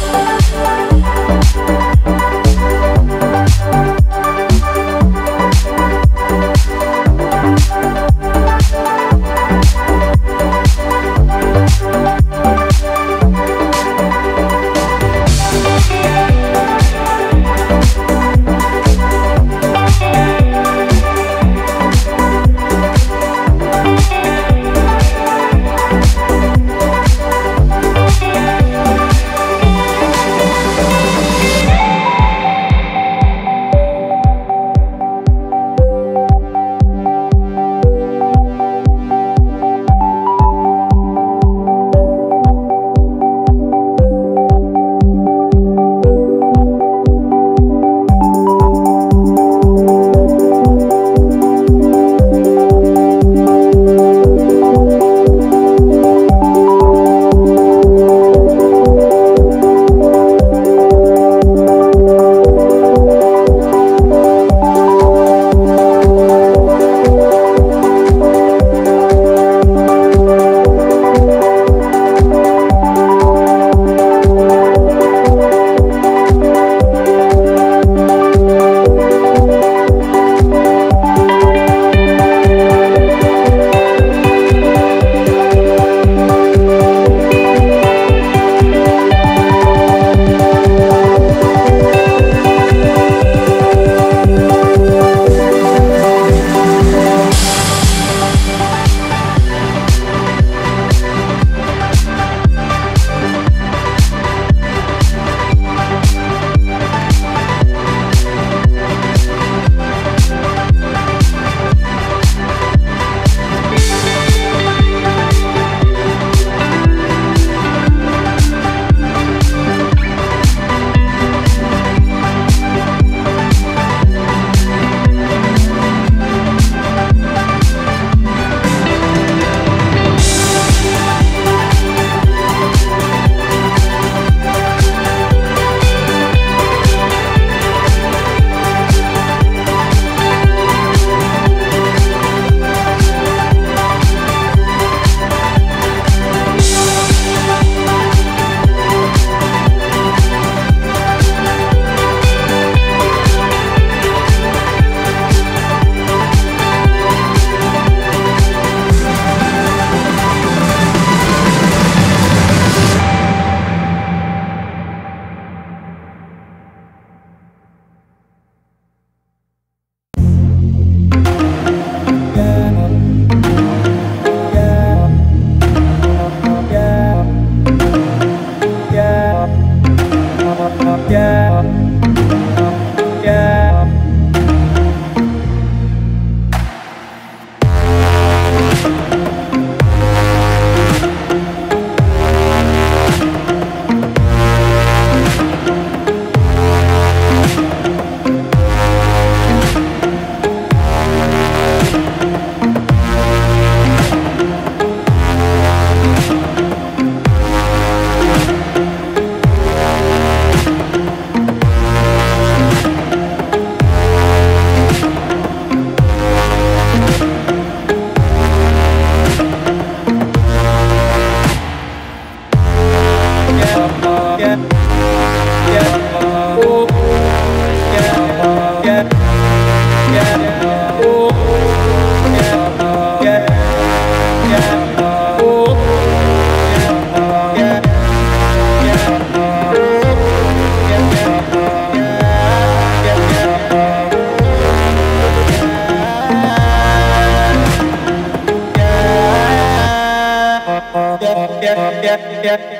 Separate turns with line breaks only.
Bye. yeah, yeah, yeah.